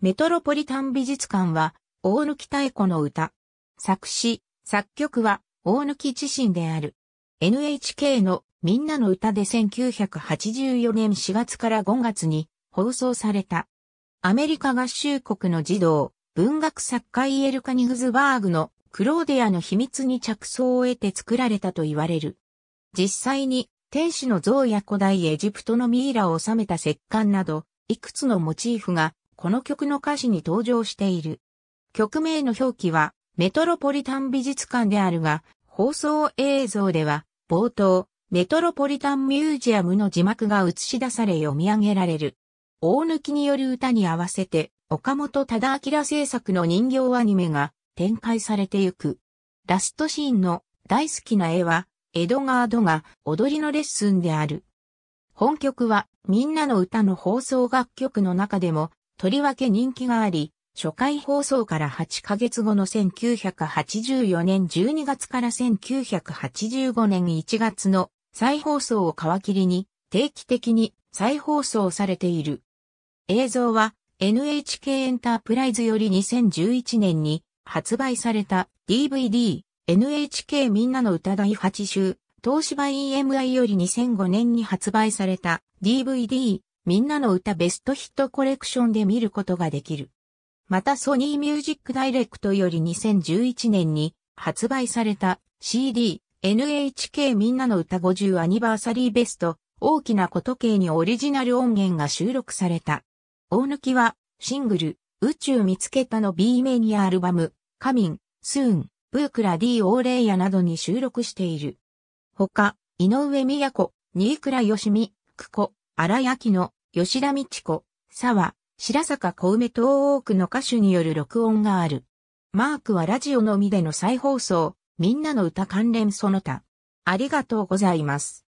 メトロポリタン美術館は、大貫太子の歌。作詞、作曲は、大貫自身である。NHK のみんなの歌で1984年4月から5月に放送された。アメリカ合衆国の児童、文学作家イエル・カニグズバーグのクローデアの秘密に着想を得て作られたと言われる。実際に天使の像や古代エジプトのミイラを収めた石棺など、いくつのモチーフがこの曲の歌詞に登場している。曲名の表記はメトロポリタン美術館であるが、放送映像では冒頭、メトロポリタンミュージアムの字幕が映し出され読み上げられる。大抜による歌に合わせて、岡本忠明制作の人形アニメが展開されてゆく。ラストシーンの大好きな絵は、エドガードが踊りのレッスンである。本曲はみんなの歌の放送楽曲の中でもとりわけ人気があり、初回放送から8ヶ月後の1984年12月から1985年1月の再放送を皮切りに定期的に再放送されている。映像は NHK エンタープライズより2011年に発売された DVD NHK みんなの歌第8週東芝 EMI より2005年に発売された DVD みんなの歌ベストヒットコレクションで見ることができる。またソニーミュージックダイレクトより2011年に発売された CD NHK みんなの歌50アニバーサリーベスト大きなこと系にオリジナル音源が収録された。大抜きはシングル宇宙見つけたの B メニアアルバムカミン、スーン、ブークラ D オーレイヤなどに収録している。他、井上美子、新倉義美、久子、荒井明野、吉田道子、沢、白坂小梅等多くの歌手による録音がある。マークはラジオのみでの再放送、みんなの歌関連その他。ありがとうございます。